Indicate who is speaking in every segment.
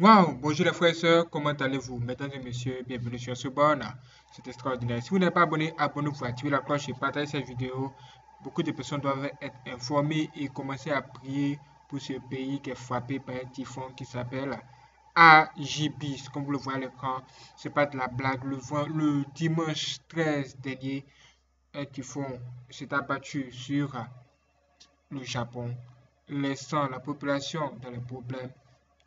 Speaker 1: Waouh, bonjour les frères et sœurs, comment allez-vous? Mesdames et messieurs, bienvenue sur ce bon. C'est extraordinaire. Si vous n'êtes pas abonné, abonnez-vous, activez la cloche et partagez cette vidéo. Beaucoup de personnes doivent être informées et commencer à prier pour ce pays qui est frappé par un typhon qui s'appelle AJBIS. Comme vous le voyez à l'écran, c'est pas de la blague. Le, le dimanche 13 dernier, un typhon s'est abattu sur le Japon, laissant la population dans les problèmes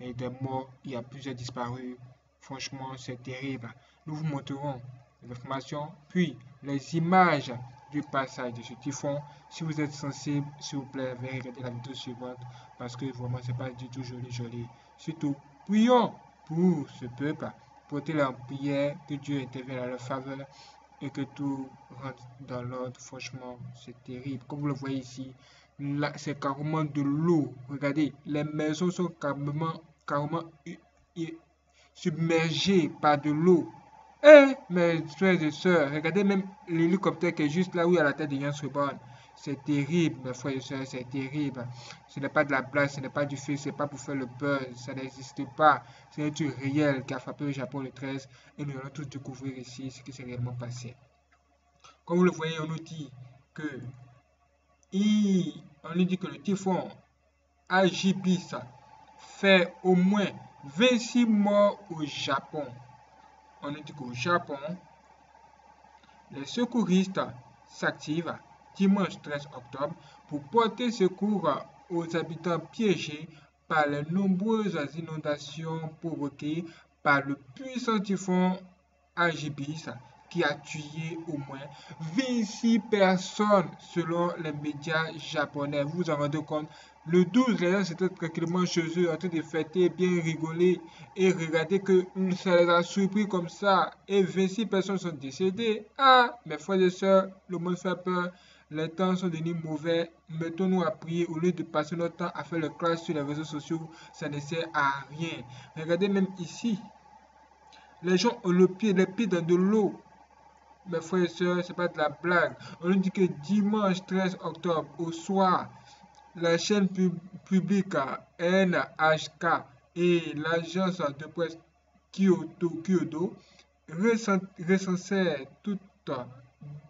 Speaker 1: et des morts, il y a plusieurs disparus. Franchement, c'est terrible. Nous vous montrerons les informations, puis les images du passage de ce typhon. Si vous êtes sensible, s'il vous plaît, veuillez regarder la vidéo suivante parce que vraiment, c'est pas du tout joli, joli. Surtout, prions pour ce peuple, portez-le en prière, que Dieu intervienne à leur faveur et que tout rentre dans l'ordre. Franchement, c'est terrible. Comme vous le voyez ici, c'est carrément de l'eau. Regardez, les maisons sont carrément carrément submergé par de l'eau. Eh, mes frères et sœurs, regardez même l'hélicoptère qui est juste là où il y a la tête de Jens C'est terrible, mes frères et sœurs, c'est terrible. Ce n'est pas de la blague, ce n'est pas du fait, ce n'est pas pour faire le buzz, ça n'existe pas. C'est un truc réel qui a frappé le Japon le 13 et nous allons tous découvrir ici ce qui s'est réellement passé. Comme vous le voyez, on nous dit que, on nous dit que le typhon Ajibis fait au moins 26 morts au Japon. On dit qu'au Japon, les secouristes s'activent dimanche 13 octobre pour porter secours aux habitants piégés par les nombreuses inondations provoquées par le puissant typhon Agibis qui a tué au moins 26 personnes selon les médias japonais. Vous vous en rendez compte? Le 12, les gens étaient tranquillement chez eux, en train de fêter, bien rigoler et regarder que ça les a surpris comme ça. Et 26 personnes sont décédées. Ah, mes frères et sœurs, le monde fait peur. Les temps sont devenus mauvais. Mettons-nous à prier au lieu de passer notre temps à faire le clash sur les réseaux sociaux. Ça ne sert à rien. Regardez même ici. Les gens ont le pied, les pieds dans de l'eau. Mes frères et sœurs, c'est pas de la blague. On nous dit que dimanche 13 octobre au soir, la chaîne publique NHK et l'agence de presse Kyoto, Kyoto recensaient toutes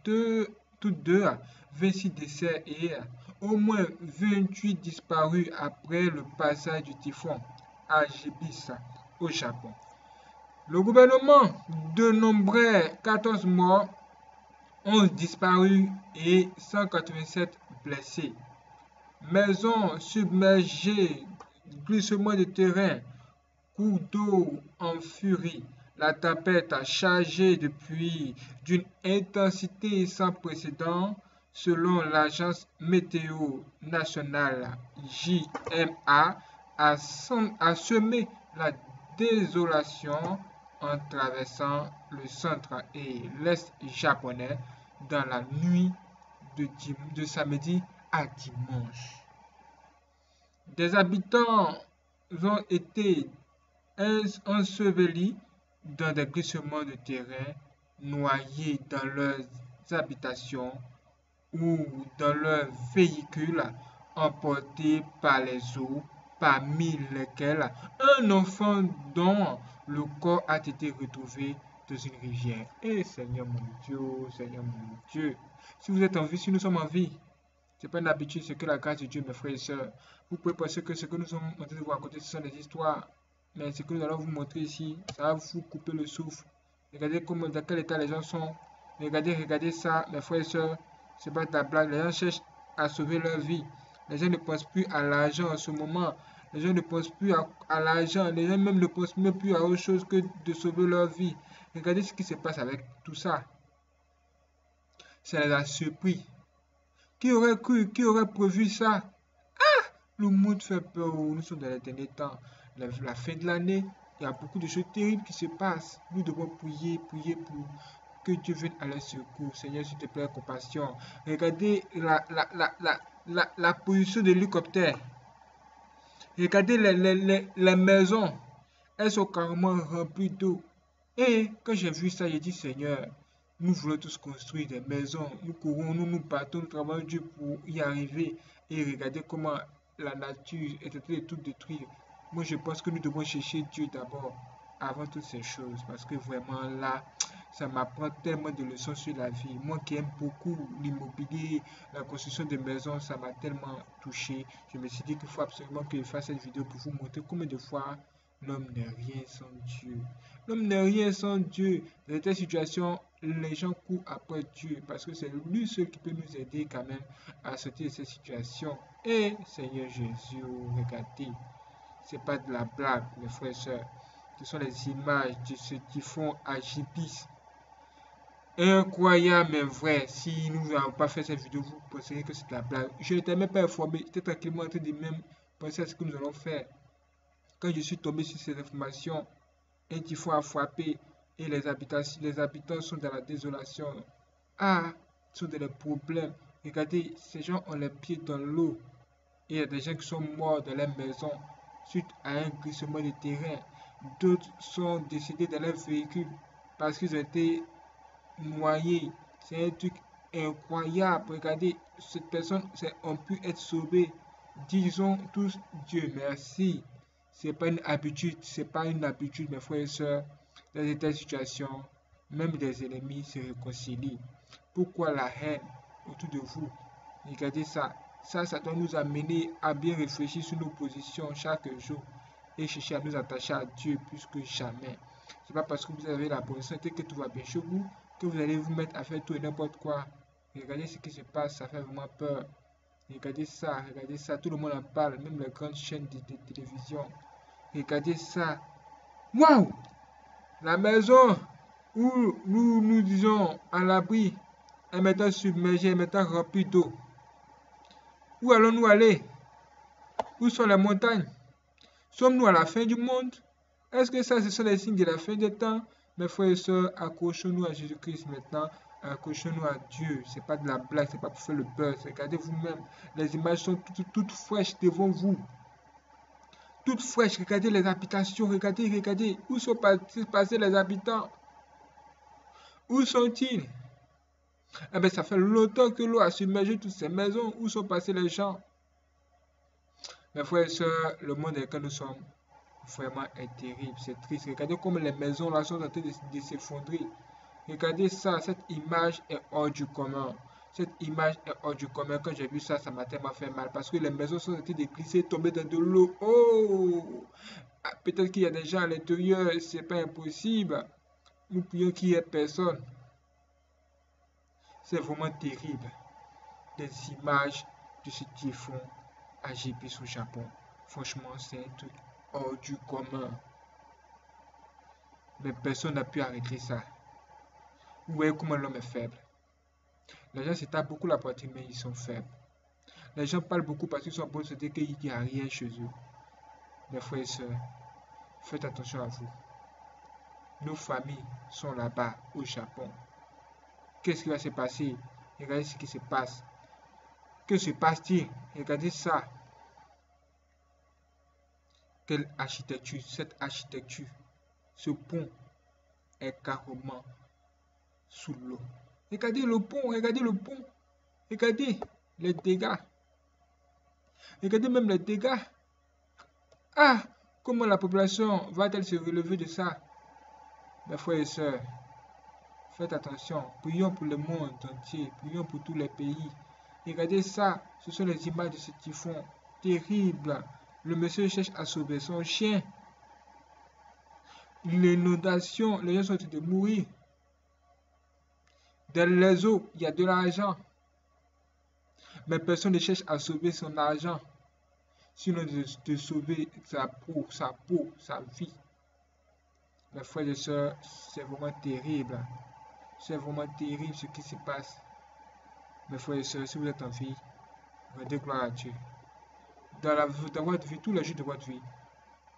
Speaker 1: deux, toutes deux 26 décès et au moins 28 disparus après le passage du typhon Agibis au Japon. Le gouvernement dénombrait 14 morts, 11 disparus et 187 blessés maisons submergées, glissement de terrain, coups d'eau en furie. La tempête a chargé depuis d'une intensité sans précédent selon l'agence météo nationale JMA a semé la désolation en traversant le centre et l'est japonais dans la nuit de, de samedi à dimanche. Des habitants ont été ensevelis dans des glissements de terrain, noyés dans leurs habitations ou dans leurs véhicules emportés par les eaux, parmi lesquels un enfant dont le corps a été retrouvé dans une rivière. Et Seigneur mon Dieu, Seigneur mon Dieu, si vous êtes en vie, si nous sommes en vie, c'est pas une habitude, c'est que la grâce de Dieu, mes frères et sœurs. Vous pouvez penser que ce que nous sommes en train de vous raconter, ce sont des histoires. Mais ce que nous allons vous montrer ici, ça va vous couper le souffle. Regardez comment, dans quel état les gens sont. Regardez, regardez ça, mes frères et sœurs. C'est pas de la blague. Les gens cherchent à sauver leur vie. Les gens ne pensent plus à l'argent en ce moment. Les gens ne pensent plus à, l'argent. Les gens même ne pensent même plus à autre chose que de sauver leur vie. Regardez ce qui se passe avec tout ça. Ça les a surpris. Qui aurait cru, qui aurait prévu ça? Ah Le monde fait peur. Nous sommes dans les derniers temps. La, fin de l'année, il y a beaucoup de choses terribles qui se passent. Nous devons prier, prier pour que Dieu vienne à leur secours. Seigneur, s'il te plaît, compassion. Regardez la, la position de l'hélicoptère. Regardez les, les, les, maisons. Elles sont carrément remplies d'eau. Et quand j'ai vu ça, j'ai dit, Seigneur, nous voulons tous construire des maisons. Nous courons, nous nous battons, nous travaillons Dieu pour y arriver. Et regardez comment la nature est en train de tout détruire. moi je pense que nous devons chercher Dieu d'abord avant toutes ces choses. Parce que vraiment là, ça m'apprend tellement de leçons sur la vie. Moi qui aime beaucoup l'immobilier, la construction de maisons, ça m'a tellement touché. Je me suis dit qu'il faut absolument que je fasse cette vidéo pour vous montrer combien de fois l'homme n'est rien sans Dieu. L'homme n'est rien sans Dieu. Dans cette situation, les gens courent après Dieu parce que c'est lui seul qui peut nous aider quand même à sortir de cette situation. Et Seigneur Jésus, regardez, c'est pas de la blague, mes frères et sœurs. Ce sont les images de ceux qui font à Jibis. Incroyable mais vrai. Si nous n'avons pas fait cette vidéo, vous pensez que c'est la blague. Je n'étais même pas informé. J'étais tranquillement en train de même penser à ce que nous allons faire. Quand je suis tombé sur ces informations, un typhon a frappé et les habitants, sont dans la désolation. Ah, sont dans les problèmes. Regardez, ces gens ont les pieds dans l'eau. Il y a des gens qui sont morts dans leur maison suite à un glissement de terrain. D'autres sont décédés dans leur véhicule parce qu'ils ont été noyés. C'est un truc incroyable. Regardez, cette personne ont pu être sauvées. Disons tous Dieu merci. C'est pas une habitude, c'est pas une habitude, mes frères et sœurs. Dans cette situation, même des ennemis se réconcilient. Pourquoi la haine autour de vous? Regardez ça. Ça, ça doit nous amener à bien réfléchir sur nos positions chaque jour et chercher à nous attacher à Dieu plus que jamais. C'est pas parce que vous avez la bonne santé que tout va bien chez vous que vous allez vous mettre à faire tout et n'importe quoi. Regardez ce qui se passe, ça fait vraiment peur. Regardez ça, regardez ça, tout le monde en parle, même les grandes chaînes de, télévision. Regardez ça. Waouh La maison où nous nous disons à l'abri est maintenant submergée, est maintenant remplie d'eau. Où allons-nous aller? Où sont les montagnes? Sommes-nous à la fin du monde? Est-ce que ça, ce sont les signes de la fin des temps? Mes frères et sœurs, accrochons-nous à Jésus-Christ maintenant. Accrochons-nous à Dieu. Ce n'est pas de la blague, ce n'est pas pour faire le buzz. Regardez vous-même. Les images sont toutes, fraîches devant vous. Toutes fraîches. Regardez les habitations. Regardez, regardez. Où sont passés les habitants? Où sont-ils? Eh bien, ça fait longtemps que l'eau a submergé toutes ces maisons. Où sont passés les gens? Mes frères et sœurs, le monde dans lequel nous sommes vraiment est terrible, c'est triste. Regardez comme les maisons là sont en train de, s'effondrer. Regardez ça, cette image est hors du commun. Cette image est hors du commun. Quand j'ai vu ça, ça m'a tellement fait mal parce que les maisons sont en train de glisser, tomber dans de l'eau. Oh ah, Peut-être qu'il y a des gens à l'intérieur, c'est pas impossible. Nous prions qu'il n'y ait personne. C'est vraiment terrible. Des images de ce typhon AGP au Japon. Franchement, c'est un truc hors du commun. Mais personne n'a pu arrêter ça. Vous voyez comment l'homme est faible? Les gens se beaucoup la poitrine, mais ils sont faibles. Les gens parlent beaucoup parce qu'ils sont bons se dire qu'il n'y a rien chez eux. Mes frères et sœurs, faites attention à vous. Nos familles sont là-bas, au Japon. Qu'est-ce qui va se passer? Regardez ce qui se passe. Que se passe-t-il? Regardez ça. Architecture, cette architecture. Ce pont est carrément sous l'eau. Regardez le pont, regardez le pont. Regardez les dégâts. Regardez même les dégâts. Ah, comment la population va-t-elle se relever de ça? Mes frères et sœurs, faites attention. Prions pour le monde entier. Prions pour tous les pays. Regardez ça, ce sont les images de ce typhon terrible. Le monsieur cherche à sauver son chien. L'inondation, les gens sont en train de mourir. Dans les eaux, il y a de l'argent. Mais personne ne cherche à sauver son argent. Sinon de, sauver sa peau, sa peau, sa vie. Mes frères et sœurs, c'est vraiment terrible. C'est vraiment terrible ce qui se passe. Mes frères et sœurs, si vous êtes en vie, rendez gloire à Dieu. Dans, la, dans votre vie, tous les jours de votre vie,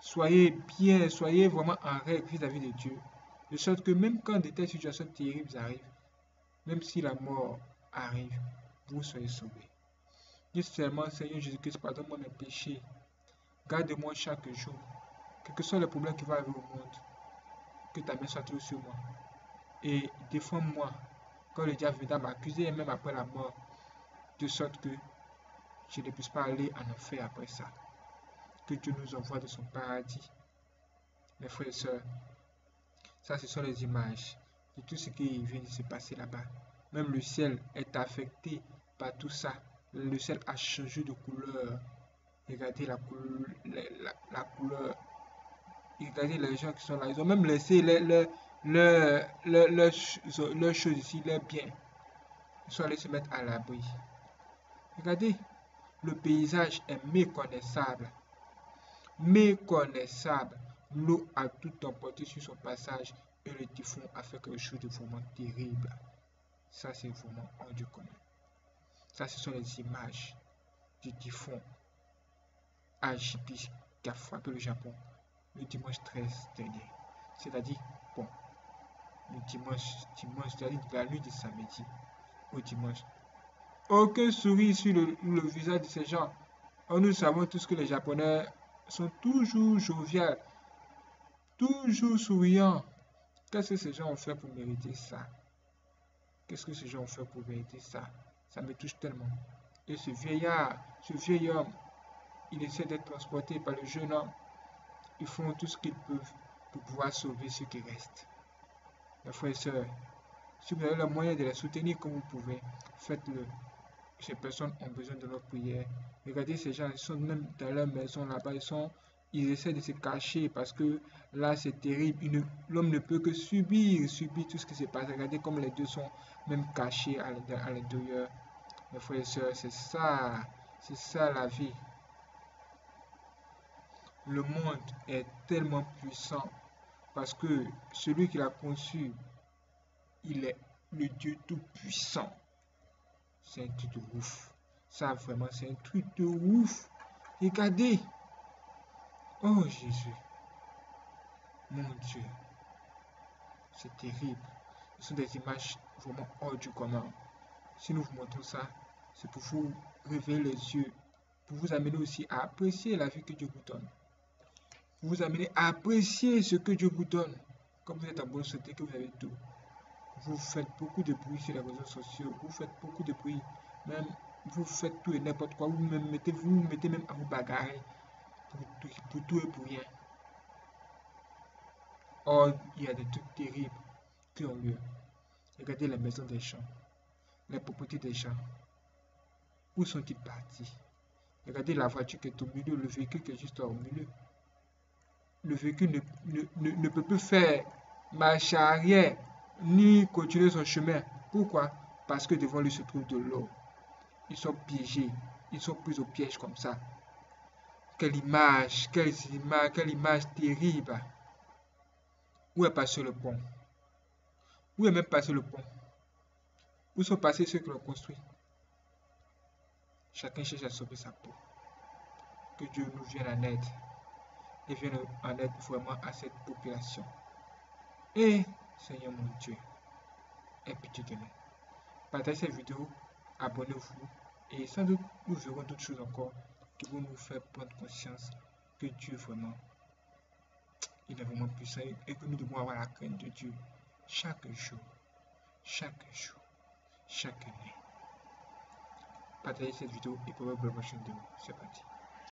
Speaker 1: soyez bien, soyez vraiment en règle vis-à-vis de Dieu. De sorte que même quand de telles situations terribles arrivent, même si la mort arrive, vous soyez sauvés. Dites seulement, Seigneur Jésus-Christ, pardonne-moi mes péchés. Garde-moi chaque jour. Quels que soient les problèmes qui vont arriver au monde, que ta main soit toujours sur moi. Et défends-moi quand le diable viendra m'accuser, et même après la mort, de sorte que je ne puisse pas aller en enfer après ça. Que Dieu nous envoie de son paradis. Mes frères et sœurs, ça ce sont les images de tout ce qui vient de se passer là-bas. Même le ciel est affecté par tout ça. Le ciel a changé de couleur. Regardez la couleur. La, couleur. Regardez les gens qui sont là. Ils ont même laissé leurs le, le, choses ici, leurs biens. Ils sont allés se mettre à l'abri. Regardez, le paysage est méconnaissable. Méconnaissable. L'eau a tout emporté sur son passage et le typhon a fait quelque chose de vraiment terrible. Ça, c'est vraiment hors du commun. Ça, ce sont les images du typhon Ajibi qui a frappé le Japon le dimanche 13 dernier. C'est-à-dire, bon, le dimanche, dimanche, c'est-à-dire la nuit de samedi au dimanche. Aucun sourire sur le, visage de ces gens. Nous savons tous que les Japonais sont toujours joviales, toujours souriants. Qu'est-ce que ces gens ont fait pour mériter ça? Qu'est-ce que ces gens ont fait pour mériter ça? Ça me touche tellement. Et ce vieillard, ce vieil homme, il essaie d'être transporté par le jeune homme. Ils font tout ce qu'ils peuvent pour pouvoir sauver ce qui reste. Mes frères et sœurs, si vous avez le moyen de les soutenir comme vous pouvez, faites-le. Ces personnes ont besoin de notre prière. Regardez ces gens, ils sont même dans leur maison là-bas, ils essaient de se cacher parce que là c'est terrible. L'homme ne peut que subir, subir tout ce qui se passe. Regardez comme les deux sont même cachés à l'intérieur. Mes frères et sœurs, c'est ça, c'est ça la vie. Le monde est tellement puissant parce que celui qui l'a conçu, il est le Dieu tout-puissant. C'est un truc de ouf. Ça, vraiment, c'est un truc de ouf. Regardez. Oh Jésus. Mon Dieu. C'est terrible. Ce sont des images vraiment hors du commun. Si nous vous montrons ça, c'est pour vous réveiller les yeux, pour vous amener aussi à apprécier la vie que Dieu vous donne. Pour vous amener à apprécier ce que Dieu vous donne. Comme vous êtes en bonne santé, que vous avez tout. Vous faites beaucoup de bruit sur les réseaux sociaux. Vous faites beaucoup de bruit. Même vous faites tout et n'importe quoi. Vous vous mettez, vous, mettez même à vous bagarrer pour, tout et pour rien. Or, il y a des trucs terribles qui ont lieu. Regardez la maison des gens, les propriétés des gens. Où sont-ils partis? Regardez la voiture qui est au milieu, le véhicule qui est juste au milieu. Le véhicule ne, ne, ne peut plus faire marche arrière ni continuer son chemin. Pourquoi? Parce que devant lui se trouve de l'eau. Ils sont piégés, ils sont pris au piège comme ça. Quelle image, quelle image, quelle image terrible. Où est passé le pont? Où est même passé le pont? Où sont passés ceux qui l'ont construit? Chacun cherche à sauver sa peau. Que Dieu nous vienne en aide. Et vienne en aide vraiment à cette population. Et, Seigneur mon Dieu, aie pitié de nous. Partagez cette vidéo, abonnez-vous. Et sans doute, nous verrons d'autres choses encore qui vont nous faire prendre conscience que Dieu vraiment, il est vraiment puissant et que nous devons avoir la crainte de Dieu chaque jour, chaque jour, chaque année. Partagez cette vidéo et pour la prochaine vidéo. C'est parti.